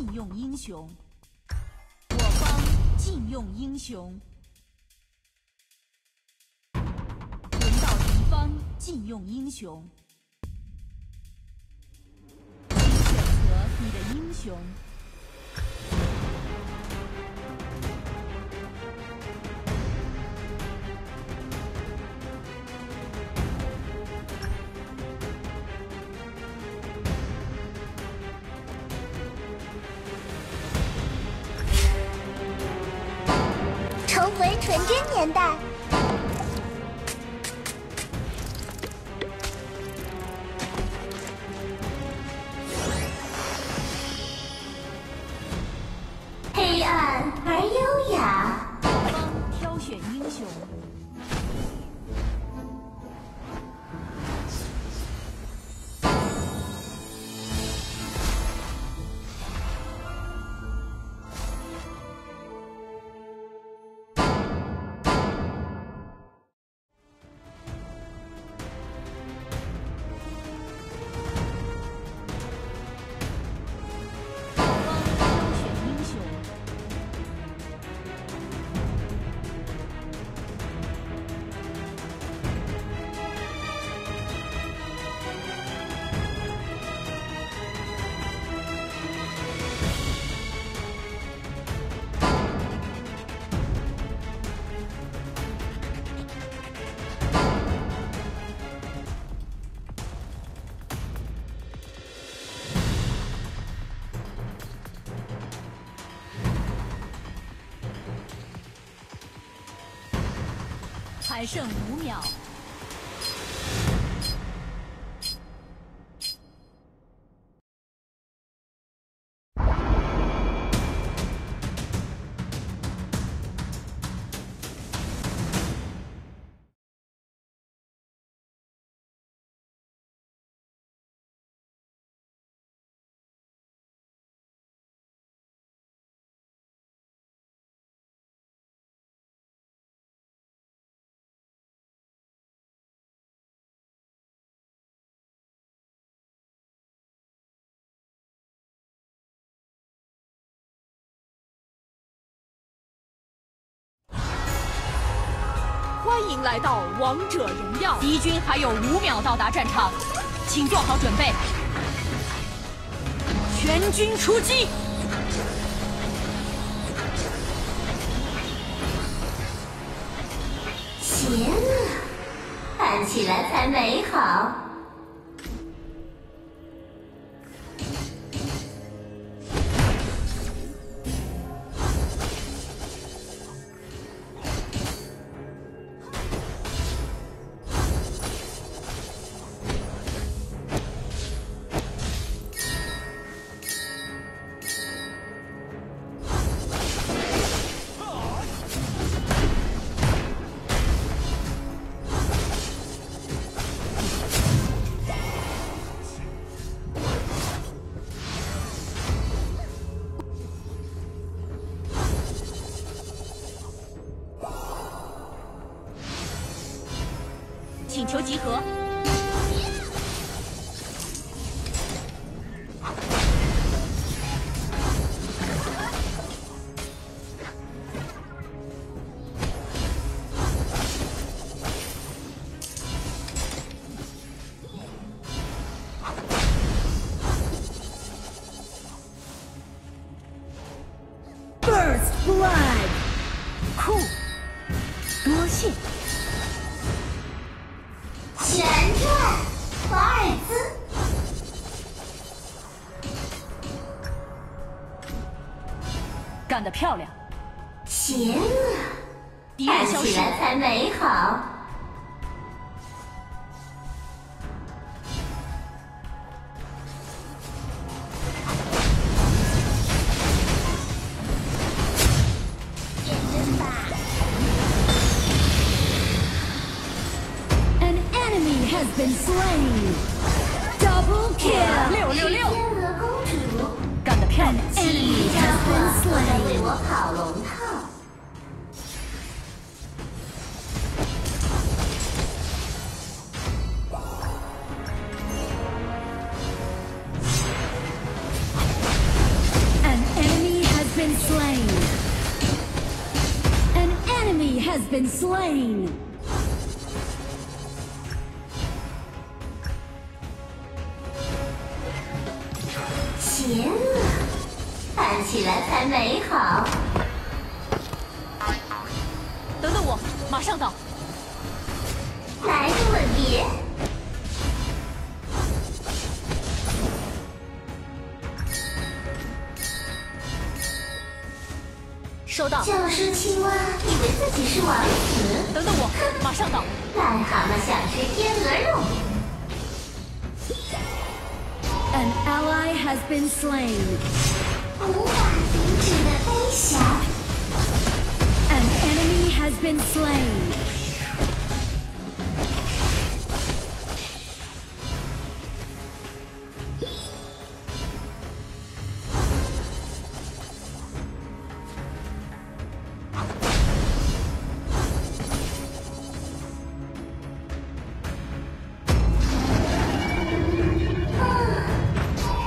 禁用英雄，我方禁用英雄。轮到敌方禁用英雄，请选择你的英雄。回纯真年代，还剩五秒，欢迎来到王者荣耀。敌军还有五秒到达战场，请做好准备，全军出击！邪恶，看起来才美好。请求集合。漂亮！天啊，敌人看，起来才美好。Been slain. 邪恶，看起来才美好。上到。癞蛤蟆想吃天鹅肉。An ally has been slain. 无法阻止的飞翔。An enemy has been slain.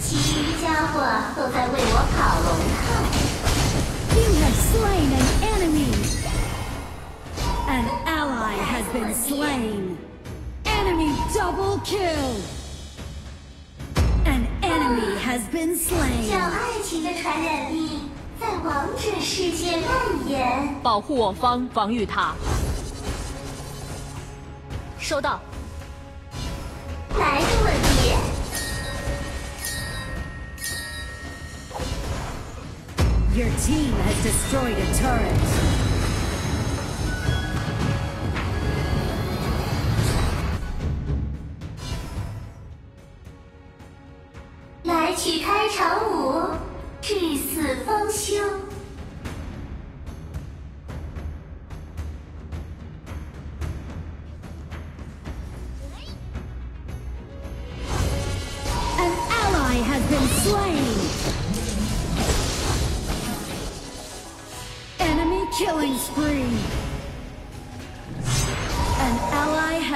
其余家伙都在为我跑龙套。You have slain an enemy. An ally has been slain. Enemy double kill. An enemy has been slain. 爱情的传染力在王者世界蔓延。保护我方防御塔。收到。来 Your team has destroyed a turret. 来曲开场舞，至死方休。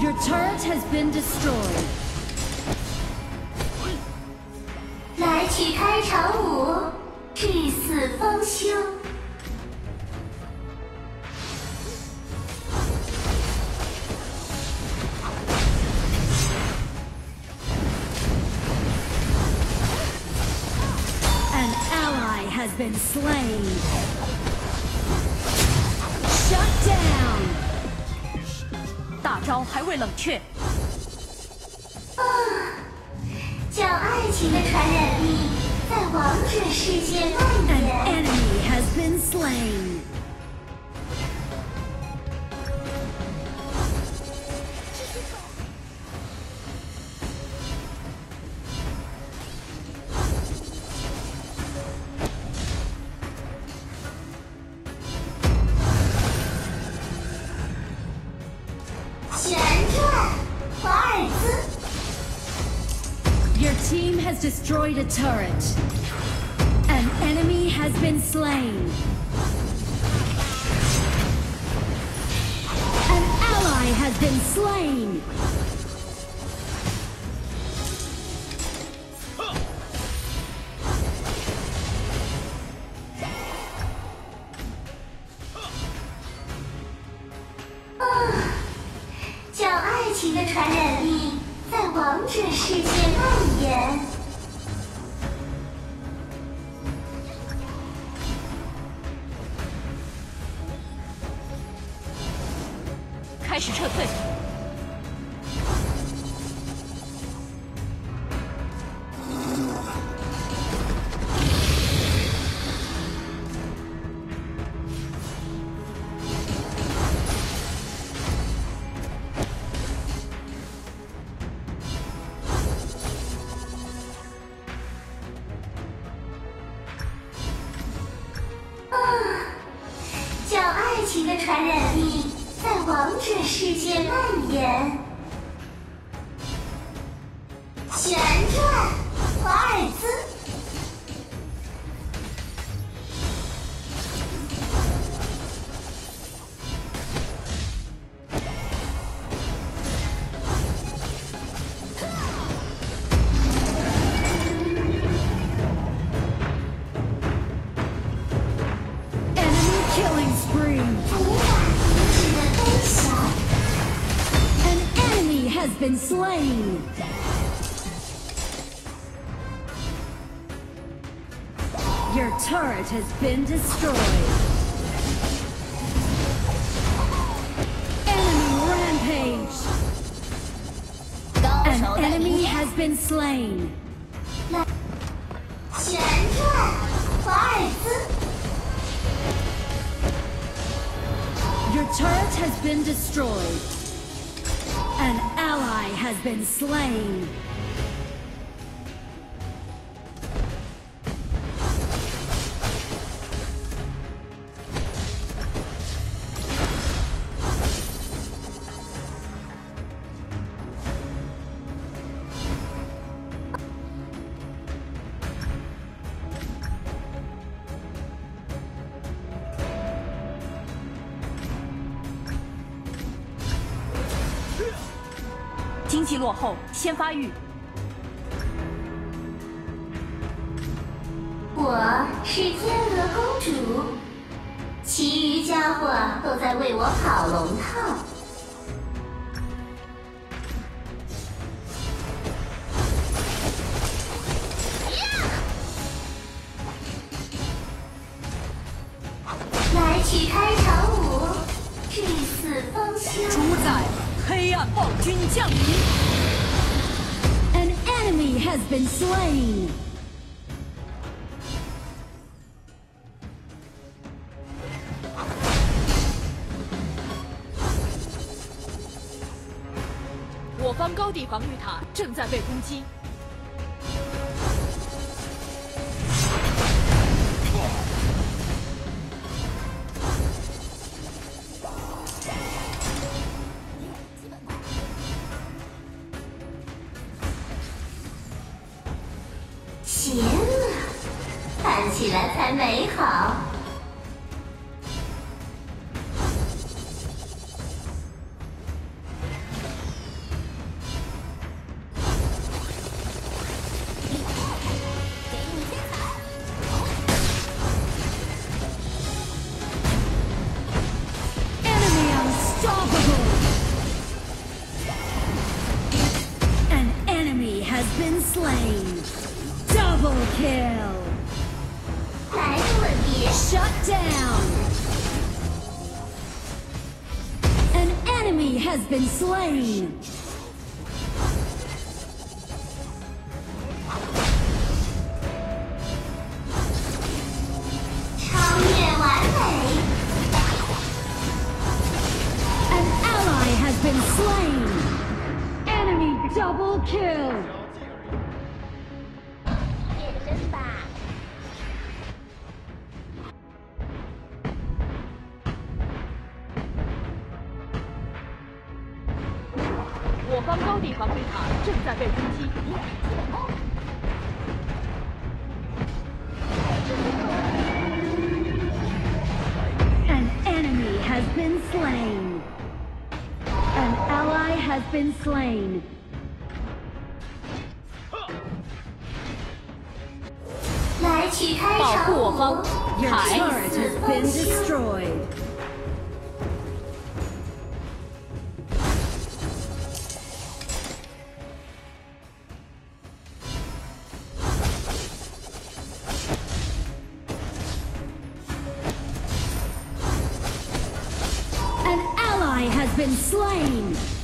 Your turret has been destroyed. 来曲开场舞，至死方休。 An ally has been slain. Shut down. 大招还未冷却。啊，叫爱情的传染力在王者世界蔓 An。enemy has been slain. Team has destroyed a turret. An enemy has been slain. An ally has been slain. “开始撤退。起来。turret has been destroyed. Enemy rampage! An enemy has been slain. Your turret has been destroyed. An ally has been slain. 济落后，先发育。我是天鹅公主，其余家伙都在为我跑龙套。来曲开场舞，至死方休。主宰，黑暗暴君降临。An enemy has been slain. 我方高地防御塔正在被攻击。邪恶，看起来才美好。Shut down. An enemy has been slain. 塔正在被攻击。An enemy has been slain. An ally has been slain. 来曲开保场护我方舞，Your 海 turret has been slain.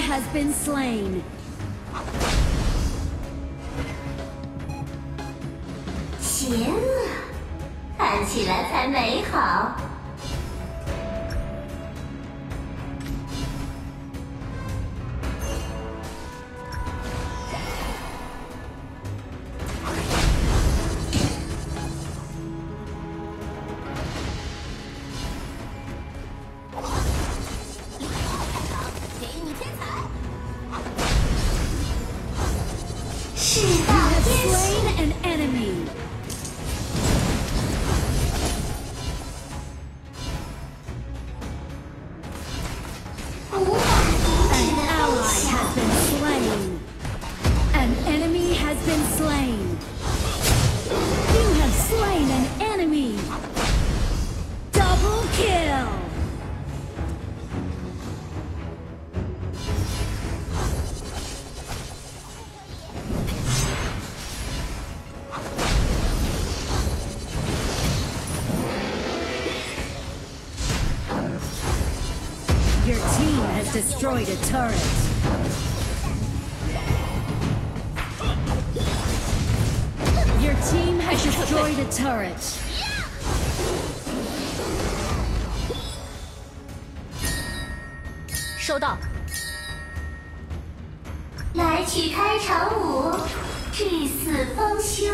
Has been slain 邪恶看起来才美好 slain Your team has destroyed a turret. Your team has destroyed a turret. 收到。来去开场舞，至死方休。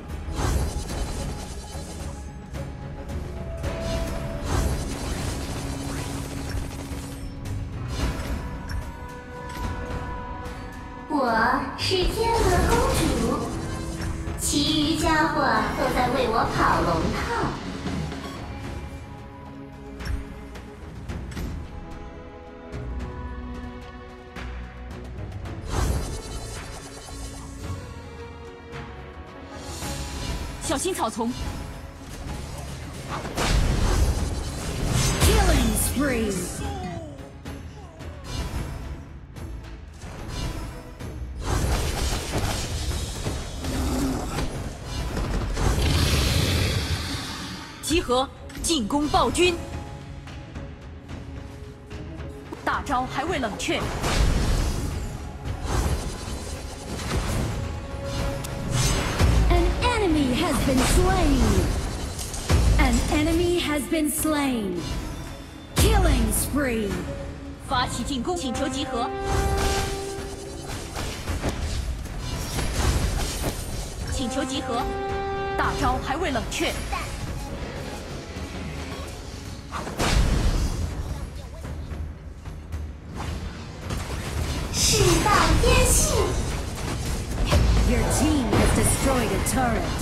小心草丛，Killing spree. 集合，进攻暴君。大招还未冷却，been slain. An enemy has been slain. Killing spree. 发起进攻，请求集合。请求集合，大招还未冷却。世道天性， Your team has destroyed a turret.